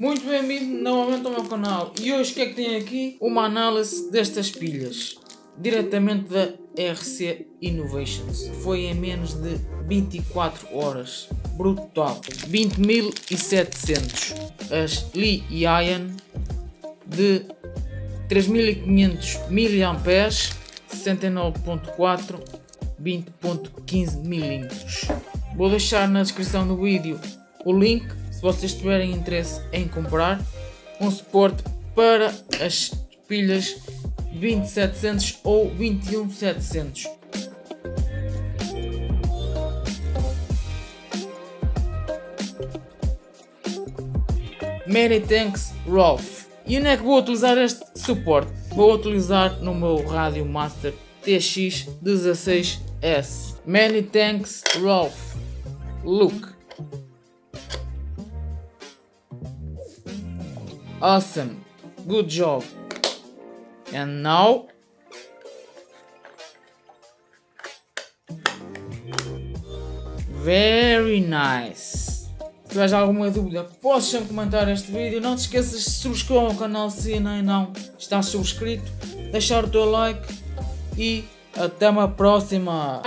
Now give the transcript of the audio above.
Muito bem-vindo novamente ao meu canal. E hoje o que é que tem aqui? Uma análise destas pilhas diretamente da RC Innovations. Foi em menos de 24 horas brutal. 20.700 as Li Ion de 3500 mAh 69.4 20.15 mm vou deixar na descrição do vídeo o link se vocês tiverem interesse em comprar um suporte para as pilhas 20700 ou 21700 Many thanks Rolf e onde é que vou utilizar este suporte? Vou utilizar no meu Rádio Master TX16S Many thanks Rolf Look Awesome. Good job. And now Very nice. Se tiveres alguma dúvida, podes sempre comentar este vídeo. Não te esqueças de subscrever o canal se ainda não estás subscrito. Deixar o teu like e até uma próxima.